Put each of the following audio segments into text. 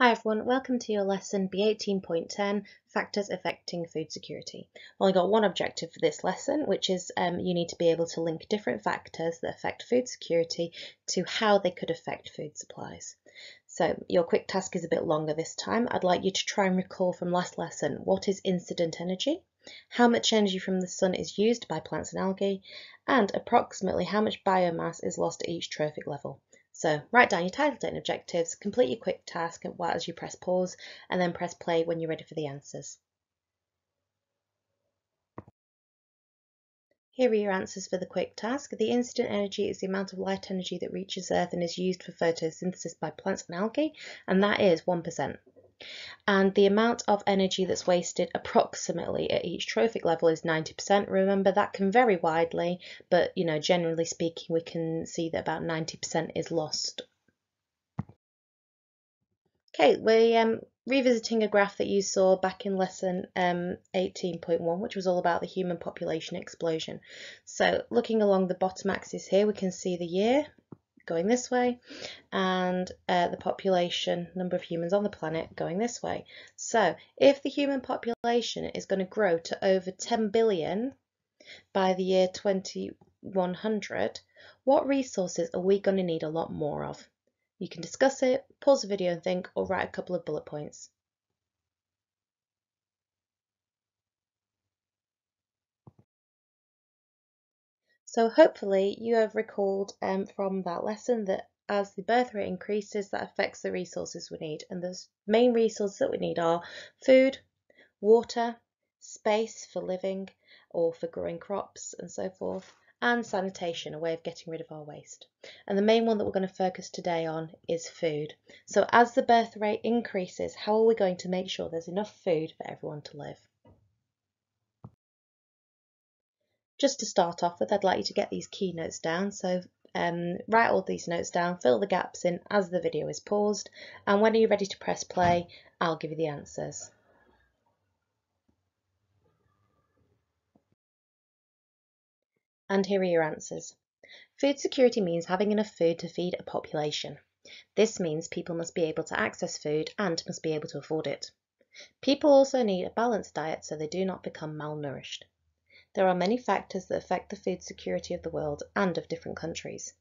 Hi everyone, welcome to your lesson B18.10, Factors Affecting Food Security. Well, I got one objective for this lesson, which is um, you need to be able to link different factors that affect food security to how they could affect food supplies. So your quick task is a bit longer this time. I'd like you to try and recall from last lesson, what is incident energy? How much energy from the sun is used by plants and algae? And approximately how much biomass is lost at each trophic level? So write down your title date and objectives, complete your quick task as you press pause, and then press play when you're ready for the answers. Here are your answers for the quick task. The incident energy is the amount of light energy that reaches Earth and is used for photosynthesis by plants and algae, and that is 1% and the amount of energy that's wasted approximately at each trophic level is 90%. Remember that can vary widely, but you know, generally speaking, we can see that about 90% is lost. Okay, we're um, revisiting a graph that you saw back in lesson um, 18.1, which was all about the human population explosion. So looking along the bottom axis here, we can see the year, going this way and uh, the population number of humans on the planet going this way. So if the human population is going to grow to over 10 billion by the year 2100, what resources are we going to need a lot more of? You can discuss it, pause the video and think, or write a couple of bullet points. So hopefully you have recalled um, from that lesson that as the birth rate increases, that affects the resources we need. And the main resources that we need are food, water, space for living or for growing crops and so forth, and sanitation, a way of getting rid of our waste. And the main one that we're going to focus today on is food. So as the birth rate increases, how are we going to make sure there's enough food for everyone to live? Just to start off with, I'd like you to get these key notes down. So um, write all these notes down, fill the gaps in as the video is paused, and when you're ready to press play, I'll give you the answers. And here are your answers. Food security means having enough food to feed a population. This means people must be able to access food and must be able to afford it. People also need a balanced diet so they do not become malnourished. There are many factors that affect the food security of the world and of different countries.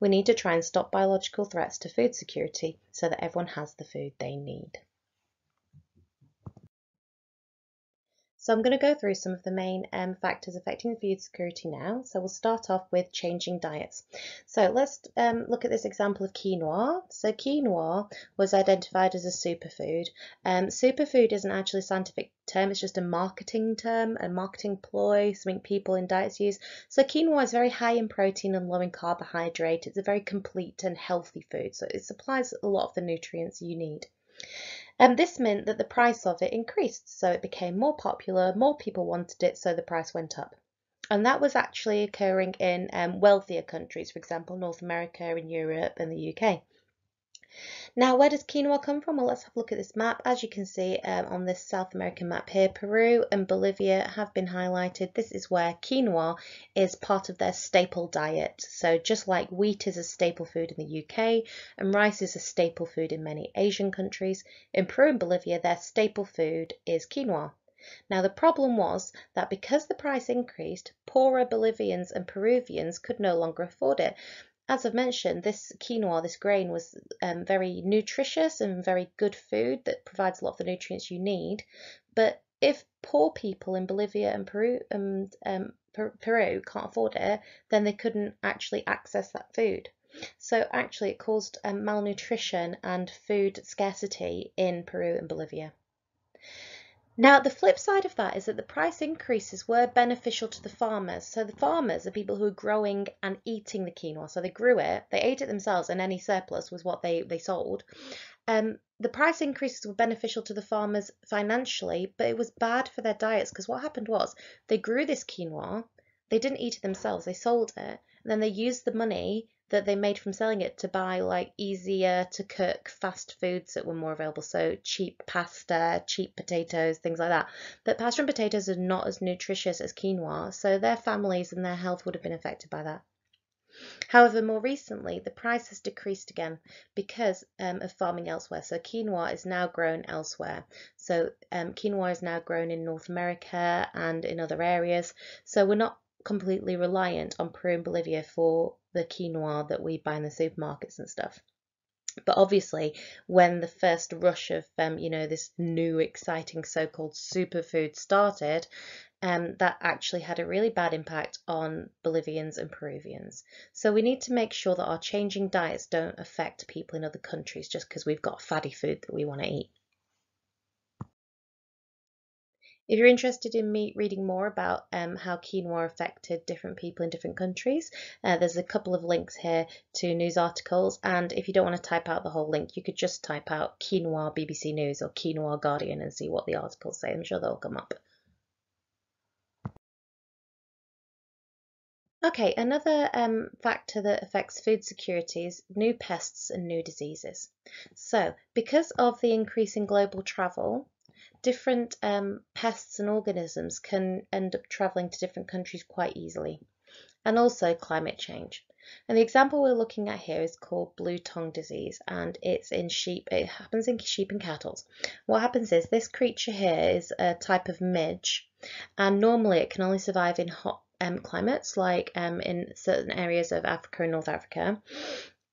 We need to try and stop biological threats to food security so that everyone has the food they need. So I'm going to go through some of the main um, factors affecting food security now. So we'll start off with changing diets. So let's um, look at this example of quinoa. So quinoa was identified as a superfood. Um, superfood isn't actually a scientific term, it's just a marketing term, a marketing ploy, something people in diets use. So quinoa is very high in protein and low in carbohydrate. It's a very complete and healthy food. So it supplies a lot of the nutrients you need. And this meant that the price of it increased, so it became more popular, more people wanted it, so the price went up. And that was actually occurring in um, wealthier countries, for example, North America and Europe and the UK. Now, where does quinoa come from? Well, let's have a look at this map. As you can see um, on this South American map here, Peru and Bolivia have been highlighted. This is where quinoa is part of their staple diet. So just like wheat is a staple food in the UK and rice is a staple food in many Asian countries, in Peru and Bolivia, their staple food is quinoa. Now the problem was that because the price increased, poorer Bolivians and Peruvians could no longer afford it. As I've mentioned, this quinoa, this grain, was um, very nutritious and very good food that provides a lot of the nutrients you need. But if poor people in Bolivia and Peru, and um, Peru can't afford it, then they couldn't actually access that food. So actually, it caused um, malnutrition and food scarcity in Peru and Bolivia. Now, the flip side of that is that the price increases were beneficial to the farmers. So the farmers are people who are growing and eating the quinoa. So they grew it, they ate it themselves, and any surplus was what they, they sold. Um, the price increases were beneficial to the farmers financially, but it was bad for their diets because what happened was they grew this quinoa, they didn't eat it themselves, they sold it, and then they used the money that they made from selling it to buy like easier to cook fast foods that were more available. So cheap pasta, cheap potatoes, things like that. But pasta and potatoes are not as nutritious as quinoa, so their families and their health would have been affected by that. However, more recently, the price has decreased again because um, of farming elsewhere. So quinoa is now grown elsewhere. So um, quinoa is now grown in North America and in other areas. So we're not completely reliant on Peru and Bolivia for the quinoa that we buy in the supermarkets and stuff. But obviously, when the first rush of, um, you know, this new exciting so-called superfood started, um, that actually had a really bad impact on Bolivians and Peruvians. So we need to make sure that our changing diets don't affect people in other countries just because we've got fatty food that we want to eat. If you're interested in me reading more about um, how quinoa affected different people in different countries, uh, there's a couple of links here to news articles. And if you don't want to type out the whole link, you could just type out quinoa BBC News or quinoa Guardian and see what the articles say. I'm sure they'll come up. Okay, another um, factor that affects food security is new pests and new diseases. So, because of the increase in global travel, different um, pests and organisms can end up traveling to different countries quite easily, and also climate change. And the example we're looking at here is called blue tongue disease, and it's in sheep. It happens in sheep and cattle. What happens is this creature here is a type of midge, and normally it can only survive in hot um, climates, like um, in certain areas of Africa and North Africa.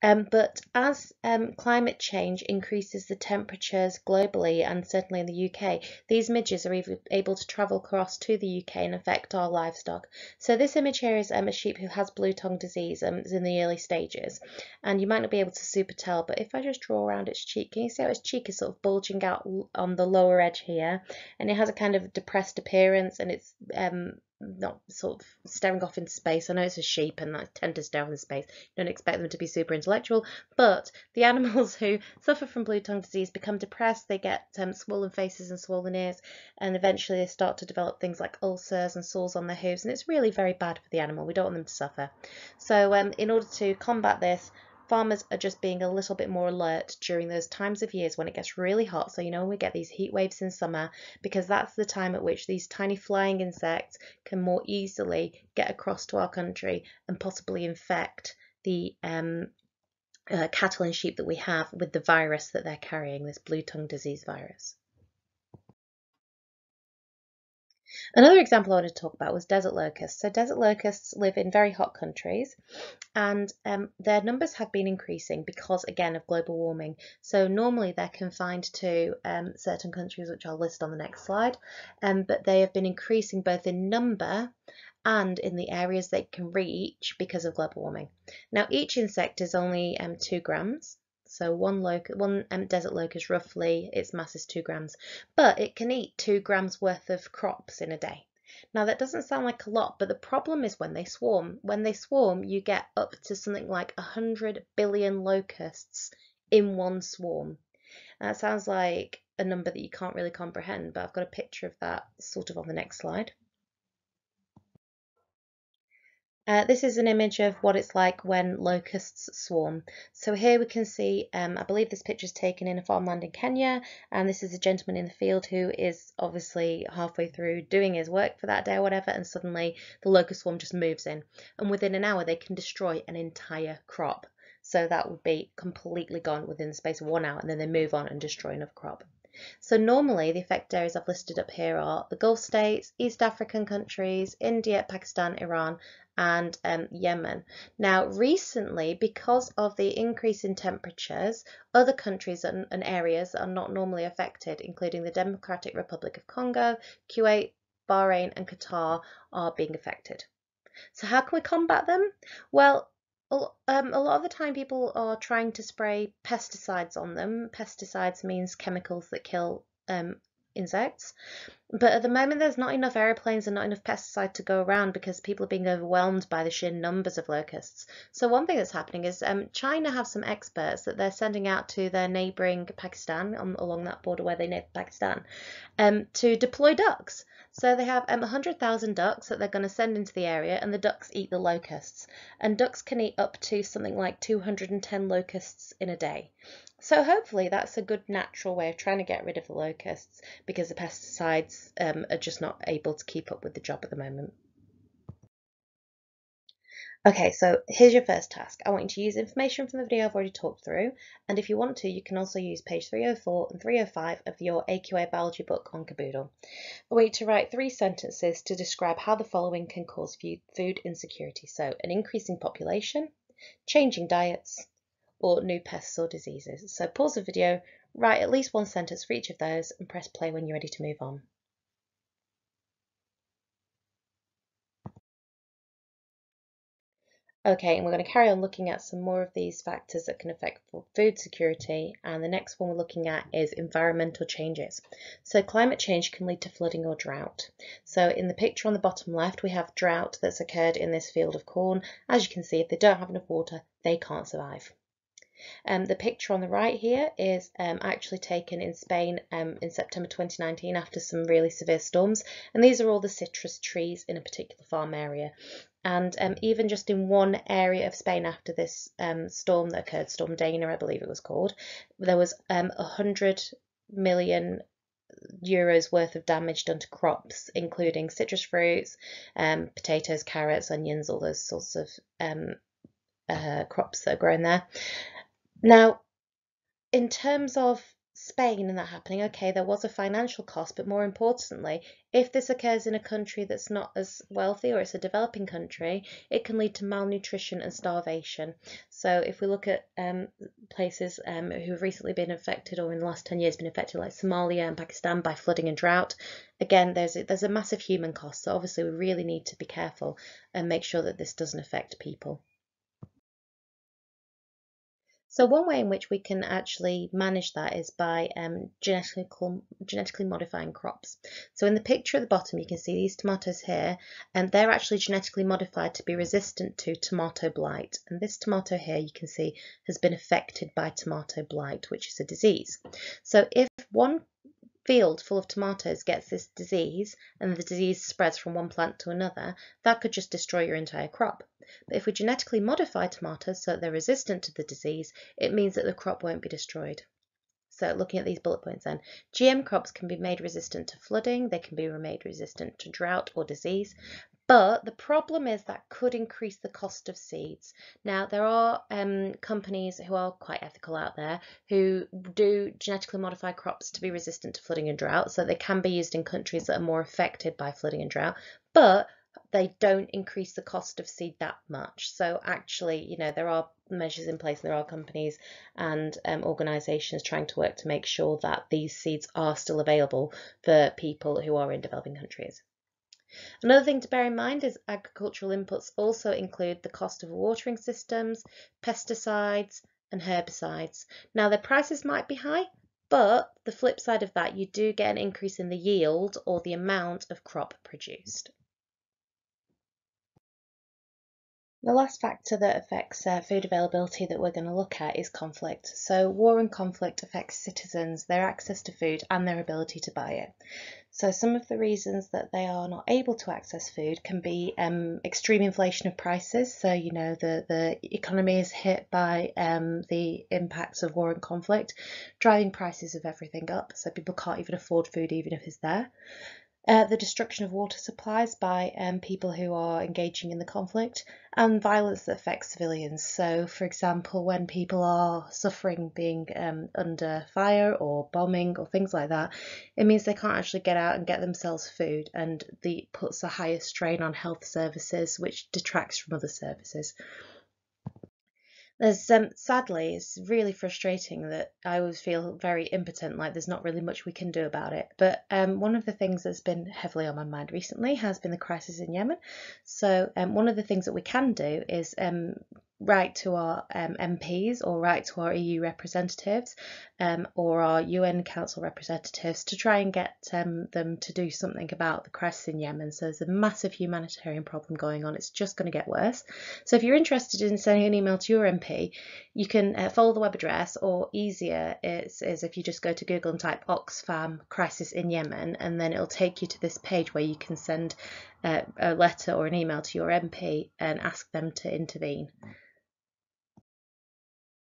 Um, but as um, climate change increases the temperatures globally and certainly in the UK, these midges are able to travel across to the UK and affect our livestock. So this image here is um, a sheep who has blue tongue disease and um, is in the early stages. And you might not be able to super tell, but if I just draw around its cheek, can you see how its cheek is sort of bulging out on the lower edge here? And it has a kind of depressed appearance and it's um, not sort of staring off into space. I know it's a sheep and I tend to stare off into space. You don't expect them to be super intellectual, but the animals who suffer from blue tongue disease become depressed. They get um, swollen faces and swollen ears, and eventually they start to develop things like ulcers and sores on their hooves, and it's really very bad for the animal. We don't want them to suffer. So, um, in order to combat this, farmers are just being a little bit more alert during those times of years when it gets really hot. So, you know, when we get these heat waves in summer, because that's the time at which these tiny flying insects can more easily get across to our country and possibly infect the um, uh, cattle and sheep that we have with the virus that they're carrying, this blue tongue disease virus. Another example I wanted to talk about was desert locusts. So desert locusts live in very hot countries and um, their numbers have been increasing because, again, of global warming. So normally they're confined to um, certain countries, which I'll list on the next slide, um, but they have been increasing both in number and in the areas they can reach because of global warming. Now, each insect is only um, two grams, so one, loc one desert locust, roughly, its mass is two grams, but it can eat two grams worth of crops in a day. Now that doesn't sound like a lot, but the problem is when they swarm. When they swarm, you get up to something like 100 billion locusts in one swarm. That sounds like a number that you can't really comprehend, but I've got a picture of that sort of on the next slide. Uh, this is an image of what it's like when locusts swarm. So here we can see, um, I believe this picture is taken in a farmland in Kenya, and this is a gentleman in the field who is obviously halfway through doing his work for that day or whatever, and suddenly the locust swarm just moves in. And within an hour, they can destroy an entire crop. So that would be completely gone within the space of one hour, and then they move on and destroy another crop. So normally the affected areas I've listed up here are the Gulf states, East African countries, India, Pakistan, Iran, and um, Yemen. Now, recently, because of the increase in temperatures, other countries and, and areas are not normally affected, including the Democratic Republic of Congo, Kuwait, Bahrain, and Qatar, are being affected. So, how can we combat them? Well, um, a lot of the time people are trying to spray pesticides on them. Pesticides means chemicals that kill um, insects. But at the moment, there's not enough aeroplanes and not enough pesticide to go around because people are being overwhelmed by the sheer numbers of locusts. So one thing that's happening is um, China have some experts that they're sending out to their neighbouring Pakistan, on, along that border where they neighbour Pakistan, um, to deploy ducks. So they have um, 100,000 ducks that they're going to send into the area, and the ducks eat the locusts. And ducks can eat up to something like 210 locusts in a day. So hopefully that's a good natural way of trying to get rid of the locusts because the pesticides um, are just not able to keep up with the job at the moment. Okay, so here's your first task. I want you to use information from the video I've already talked through, and if you want to, you can also use page 304 and 305 of your AQA biology book on Kerboodle. I want you to write three sentences to describe how the following can cause food insecurity. So, an increasing population, changing diets, or new pests or diseases. So pause the video, write at least one sentence for each of those, and press play when you're ready to move on. Okay, and we're going to carry on looking at some more of these factors that can affect food security. And the next one we're looking at is environmental changes. So climate change can lead to flooding or drought. So in the picture on the bottom left, we have drought that's occurred in this field of corn. As you can see, if they don't have enough water, they can't survive. Um, the picture on the right here is um, actually taken in Spain um, in September 2019 after some really severe storms. And these are all the citrus trees in a particular farm area. And um, even just in one area of Spain after this um, storm that occurred, Storm Dana, I believe it was called, there was um, 100 million euros worth of damage done to crops, including citrus fruits, um, potatoes, carrots, onions, all those sorts of um, uh, crops that are grown there. Now, in terms of Spain and that happening, okay, there was a financial cost, but more importantly, if this occurs in a country that's not as wealthy or it's a developing country, it can lead to malnutrition and starvation. So if we look at um, places um, who have recently been affected or in the last 10 years been affected like Somalia and Pakistan by flooding and drought, again, there's a, there's a massive human cost. So obviously we really need to be careful and make sure that this doesn't affect people. So one way in which we can actually manage that is by um, genetically, genetically modifying crops. So in the picture at the bottom, you can see these tomatoes here, and they're actually genetically modified to be resistant to tomato blight. And this tomato here, you can see, has been affected by tomato blight, which is a disease. So if one field full of tomatoes gets this disease and the disease spreads from one plant to another, that could just destroy your entire crop. But if we genetically modify tomatoes so that they're resistant to the disease, it means that the crop won't be destroyed. So looking at these bullet points then, GM crops can be made resistant to flooding, they can be made resistant to drought or disease, but the problem is that could increase the cost of seeds. Now, there are um, companies who are quite ethical out there who do genetically modify crops to be resistant to flooding and drought, so they can be used in countries that are more affected by flooding and drought, but they don't increase the cost of seed that much. So actually, you know, there are measures in place, and there are companies and um, organisations trying to work to make sure that these seeds are still available for people who are in developing countries. Another thing to bear in mind is agricultural inputs also include the cost of watering systems, pesticides and herbicides. Now their prices might be high, but the flip side of that, you do get an increase in the yield or the amount of crop produced. The last factor that affects uh, food availability that we're going to look at is conflict. So war and conflict affects citizens, their access to food and their ability to buy it. So some of the reasons that they are not able to access food can be um, extreme inflation of prices. So you know the the economy is hit by um, the impacts of war and conflict, driving prices of everything up. So people can't even afford food even if it's there. Uh, the destruction of water supplies by um, people who are engaging in the conflict, and violence that affects civilians. So, for example, when people are suffering being um, under fire or bombing or things like that, it means they can't actually get out and get themselves food, and the puts a higher strain on health services, which detracts from other services. There's um, sadly, it's really frustrating that I always feel very impotent, like there's not really much we can do about it. But um, one of the things that's been heavily on my mind recently has been the crisis in Yemen. So um, one of the things that we can do is um, write to our um, MPs or write to our EU representatives um, or our UN Council representatives to try and get um, them to do something about the crisis in Yemen. So there's a massive humanitarian problem going on. It's just going to get worse. So if you're interested in sending an email to your MP, you can uh, follow the web address or easier is, is if you just go to Google and type Oxfam crisis in Yemen and then it'll take you to this page where you can send uh, a letter or an email to your MP and ask them to intervene.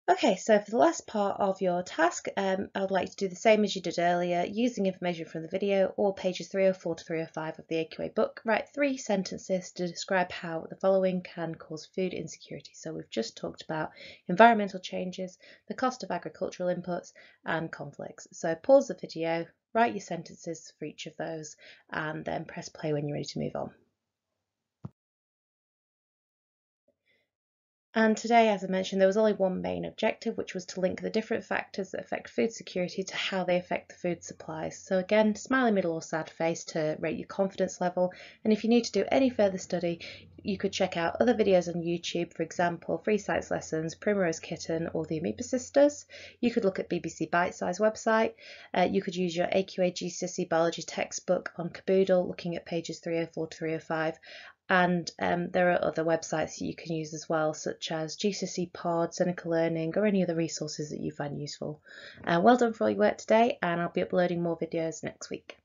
Okay, so for the last part of your task, um, I would like to do the same as you did earlier, using information from the video or pages 304 to 305 of the AQA book. Write three sentences to describe how the following can cause food insecurity. So we've just talked about environmental changes, the cost of agricultural inputs and conflicts. So pause the video, write your sentences for each of those and then press play when you're ready to move on. And today, as I mentioned, there was only one main objective, which was to link the different factors that affect food security to how they affect the food supplies. So again, smiley middle or sad face to rate your confidence level. And if you need to do any further study, you could check out other videos on YouTube, for example, Free Science Lessons, Primrose Kitten, or the Amoeba Sisters. You could look at BBC Bitesize website. Uh, you could use your AQA GCSE biology textbook on Kerboodle, looking at pages 304 to 305, and um, there are other websites that you can use as well, such as GCSE Pod, Seneca Learning, or any other resources that you find useful. Uh, well done for all your work today, and I'll be uploading more videos next week.